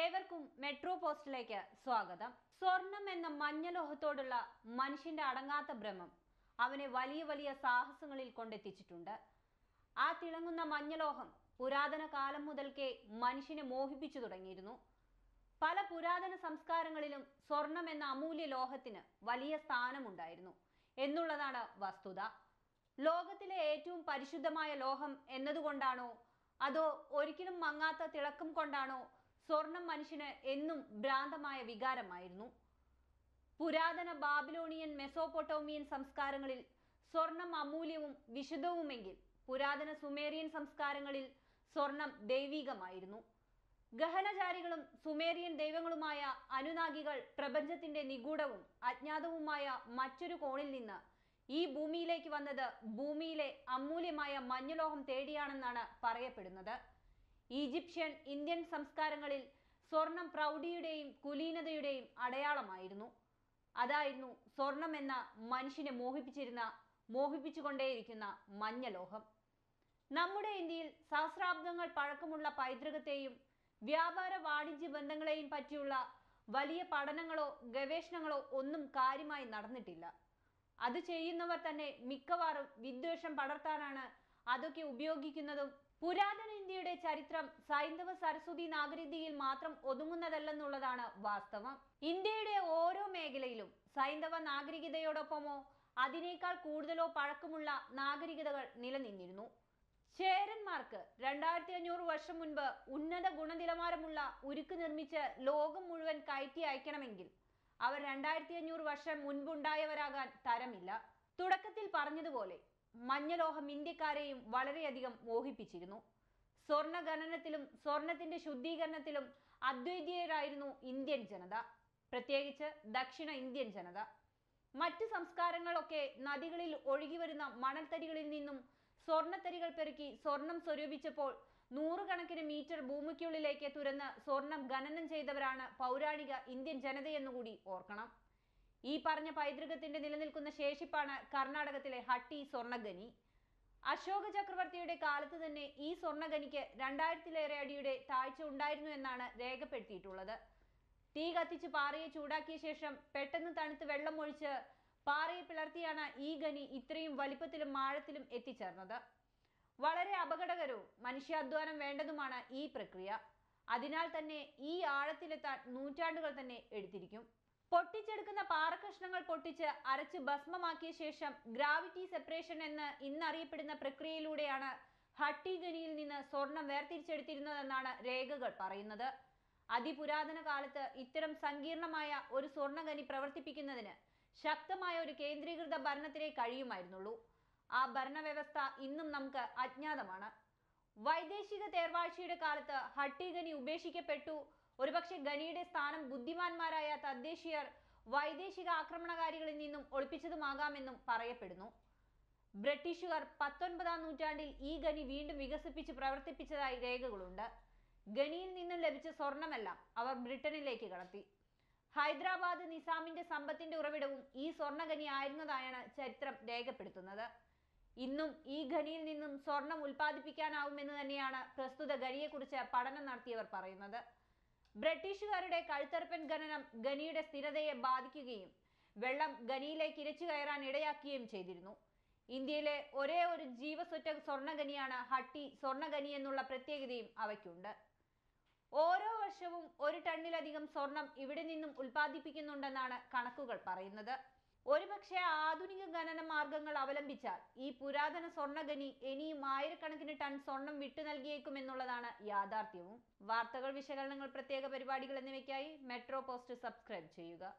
ഏവർക്കും മെട്രോ പോസ്റ്റിലേക്ക് സ്വാഗതം. സ്വർണം എന്ന മഞ്ഞലോഹത്തോടുള്ള മനുഷ്യന്റെ അടങ്ങാത്ത ഭ്രമം അവനെ വലിയ വലിയ സാഹസങ്ങളിൽ കൊണ്ടെത്തിച്ചിട്ടുണ്ട്. ആ തിളങ്ങുന്ന മഞ്ഞലോഹം പുരാതന കാലം മുതൽക്കേ മനുഷ്യനെ മോഹിപ്പിച്ചു തുടങ്ങിയിരുന്നു. പല പുരാതന സംസ്കാരങ്ങളിലും സ്വർണം എന്ന അമൂല്യ ലോഹത്തിന് വലിയ സ്ഥാനമുണ്ടായിരുന്നു എന്നുള്ളതാണ് വസ്തുത. ലോകത്തിലെ ഏറ്റവും പരിശുദ്ധമായ ലോഹം എന്നതുകൊണ്ടാണോ അതോ ഒരിക്കലും മങ്ങാത്ത തിളക്കം കൊണ്ടാണോ സ്വർണം മനുഷ്യന് എന്നും ഭ്രാന്തമായ വികാരമായിരുന്നു. പുരാതന ബാബിലോണിയൻ മെസോപ്പൊട്ടോമിയൻ സംസ്കാരങ്ങളിൽ സ്വർണം അമൂല്യവും വിശുദ്ധവുമെങ്കിൽ പുരാതന സുമേറിയൻ സംസ്കാരങ്ങളിൽ സ്വർണം ദൈവികമായിരുന്നു. ഗഹനചാരികളും സുമേറിയൻ ദൈവങ്ങളുമായ അനുനാഗികൾ പ്രപഞ്ചത്തിന്റെ നിഗൂഢവും അജ്ഞാതവുമായ മറ്റൊരു കോണിൽ നിന്ന് ഈ ഭൂമിയിലേക്ക് വന്നത് ഭൂമിയിലെ അമൂല്യമായ മഞ്ഞുലോഹം തേടിയാണെന്നാണ് പറയപ്പെടുന്നത്. ഈജിപ്ഷ്യൻ ഇന്ത്യൻ സംസ്കാരങ്ങളിൽ സ്വർണം പ്രൗഢിയുടെയും കുലീനതയുടെയും അടയാളമായിരുന്നു. അതായിരുന്നു സ്വർണം എന്ന മനുഷ്യനെ മോഹിപ്പിച്ചിരുന്ന മോഹിപ്പിച്ചുകൊണ്ടേയിരിക്കുന്ന മഞ്ഞലോഹം. നമ്മുടെ ഇന്ത്യയിൽ സഹസ്രാബ്ദങ്ങൾ പഴക്കമുള്ള പൈതൃകത്തെയും വ്യാപാര വാണിജ്യ ബന്ധങ്ങളെയും പറ്റിയുള്ള വലിയ പഠനങ്ങളോ ഗവേഷണങ്ങളോ ഒന്നും കാര്യമായി നടന്നിട്ടില്ല. അത് ചെയ്യുന്നവർ തന്നെ മിക്കവാറും വിദ്വേഷം പടർത്താനാണ് അതൊക്കെ ഉപയോഗിക്കുന്നതും പുരാതന ഇന്ത്യയുടെ ചരിത്രം സൈന്ധവ സരസ്വതി നാഗരീതിയിൽ മാത്രം ഒതുങ്ങുന്നതല്ലെന്നുള്ളതാണ് വാസ്തവം. ഇന്ത്യയുടെ ഓരോ മേഖലയിലും സൈന്ധവ നാഗരികതയോടൊപ്പമോ അതിനേക്കാൾ കൂടുതലോ പഴക്കമുള്ള നാഗരികതകൾ നിലനിന്നിരുന്നു. ചേരന്മാർക്ക് രണ്ടായിരത്തി അഞ്ഞൂറ് വർഷം മുൻപ് ഉന്നത ഗുണനിലവാരമുള്ള ഉരുക്ക് നിർമ്മിച്ച് ലോകം മുഴുവൻ കയറ്റി അയക്കണമെങ്കിൽ അവർ രണ്ടായിരത്തി അഞ്ഞൂറ് വർഷം മുൻപുണ്ടായവരാകാൻ തരമില്ല. തുടക്കത്തിൽ പറഞ്ഞതുപോലെ മഞ്ഞലോഹം ഇന്ത്യക്കാരെയും വളരെയധികം മോഹിപ്പിച്ചിരുന്നു. സ്വർണ ഖനനത്തിലും സ്വർണത്തിന്റെ ശുദ്ധീകരണത്തിലും അദ്വൈതീയരായിരുന്നു ഇന്ത്യൻ ജനത. പ്രത്യേകിച്ച് ദക്ഷിണ ഇന്ത്യൻ ജനത. മറ്റ് സംസ്കാരങ്ങളൊക്കെ നദികളിൽ ഒഴുകിവരുന്ന മണൽത്തരികളിൽ നിന്നും സ്വർണത്തരികൾ പെറുക്കി സ്വർണം സ്വരൂപിച്ചപ്പോൾ നൂറുകണക്കിന് മീറ്റർ ഭൂമിക്കുള്ളിലേക്ക് തുരന്ന് സ്വർണം ഖനനം ചെയ്തവരാണ് പൗരാണിക ഇന്ത്യൻ ജനതയെന്നുകൂടി ഓർക്കണം. ഈ പറഞ്ഞ പൈതൃകത്തിന്റെ നിലനിൽക്കുന്ന ശേഷിപ്പാണ് കർണാടകത്തിലെ ഹട്ടി സ്വർണഖനി അശോക ചക്രവർത്തിയുടെ കാലത്ത് തന്നെ ഈ സ്വർണഖനിക്ക് രണ്ടായിരത്തിലേറെ അടിയുടെ താഴ്ച ഉണ്ടായിരുന്നു എന്നാണ് രേഖപ്പെടുത്തിയിട്ടുള്ളത്. തീ കത്തിച്ച് പാറയെ ചൂടാക്കിയ ശേഷം പെട്ടെന്ന് തണുത്ത് വെള്ളം ഒഴിച്ച് പാറയെ പിളർത്തിയാണ് ഈ ഖനി ഇത്രയും വലിപ്പത്തിലും ആഴത്തിലും എത്തിച്ചേർന്നത്. വളരെ അപകടകരവും മനുഷ്യാധ്വാനം വേണ്ടതുമാണ് ഈ പ്രക്രിയ. അതിനാൽ തന്നെ ഈ ആഴത്തിലെത്താൻ നൂറ്റാണ്ടുകൾ തന്നെ എടുത്തിരിക്കും. പൊട്ടിച്ചെടുക്കുന്ന പാറക്കഷ്ണങ്ങൾ പൊട്ടിച്ച് അരച്ച് ഭസ്മമാക്കിയ ശേഷം ഗ്രാവിറ്റി സെപ്പറേഷൻ എന്ന് ഇന്നറിയപ്പെടുന്ന പ്രക്രിയയിലൂടെയാണ് ഹട്ടിഗനിയിൽ നിന്ന് സ്വർണം വേർതിരിച്ചെടുത്തിരുന്നതെന്നാണ് രേഖകൾ പറയുന്നത്. അതിപുരാതന കാലത്ത് ഇത്തരം സങ്കീർണമായ ഒരു സ്വർണഖനി പ്രവർത്തിപ്പിക്കുന്നതിന് ശക്തമായ ഒരു കേന്ദ്രീകൃത ഭരണത്തിലേ കഴിയുമായിരുന്നുള്ളൂ. ആ ഭരണവ്യവസ്ഥ ഇന്നും നമുക്ക് അജ്ഞാതമാണ്. വൈദേശിക തേർവാഴ്ചയുടെ കാലത്ത് ഹട്ടിഗനി ഉപേക്ഷിക്കപ്പെട്ടു. ഒരുപക്ഷെ ഖനിയുടെ സ്ഥാനം ബുദ്ധിമാന്മാരായ തദ്ദേശീയർ വൈദേശിക ആക്രമണകാരികളിൽ നിന്നും ഒളിപ്പിച്ചതുമാകാമെന്നും പറയപ്പെടുന്നു. ബ്രിട്ടീഷുകാർ പത്തൊൻപതാം നൂറ്റാണ്ടിൽ ഈ ഖനി വീണ്ടും വികസിപ്പിച്ച് പ്രവർത്തിപ്പിച്ചതായി രേഖകളുണ്ട്. ഖനിയിൽ നിന്നും ലഭിച്ച സ്വർണമെല്ലാം അവർ ബ്രിട്ടനിലേക്ക് കടത്തി. ഹൈദരാബാദ് നിസാമിന്റെ സമ്പത്തിന്റെ ഉറവിടവും ഈ സ്വർണഖനി ആയിരുന്നതായാണ് ചരിത്രം രേഖപ്പെടുത്തുന്നത്. ഇന്നും ഈ ഖനിയിൽ നിന്നും സ്വർണം ഉൽപ്പാദിപ്പിക്കാനാവുമെന്ന് തന്നെയാണ് പ്രസ്തുത ഖനിയെക്കുറിച്ച് പഠനം നടത്തിയവർ പറയുന്നത്. ബ്രിട്ടീഷുകാരുടെ കഴുത്തറപ്പൻ ഖനനം ഖനിയുടെ സ്ഥിരതയെ ബാധിക്കുകയും വെള്ളം ഖനിയിലേക്ക് ഇരച്ചു കയറാൻ ഇടയാക്കുകയും ചെയ്തിരുന്നു. ഇന്ത്യയിലെ ഒരേ ഒരു ജീവസ്വറ്റ സ്വർണഖനിയാണ് ഹട്ടി സ്വർണഖനി എന്നുള്ള പ്രത്യേകതയും അവയ്ക്കുണ്ട്. ഓരോ വർഷവും ഒരു ടണ്ണിലധികം സ്വർണം ഇവിടെ നിന്നും ഉൽപ്പാദിപ്പിക്കുന്നുണ്ടെന്നാണ് കണക്കുകൾ പറയുന്നത്. ഒരുപക്ഷെ ആധുനിക ഖനന മാർഗങ്ങൾ അവലംബിച്ചാൽ ഈ പുരാതന സ്വർണഖനി ഇനിയും ആയിരക്കണക്കിന് ടൺ സ്വർണം വിട്ടു നൽകിയേക്കുമെന്നുള്ളതാണ് യാഥാർത്ഥ്യവും. വാർത്തകൾ വിശകലനങ്ങൾ പ്രത്യേക പരിപാടികൾ എന്നിവയ്ക്കായി മെട്രോ പോസ്റ്റ് സബ്സ്ക്രൈബ് ചെയ്യുക.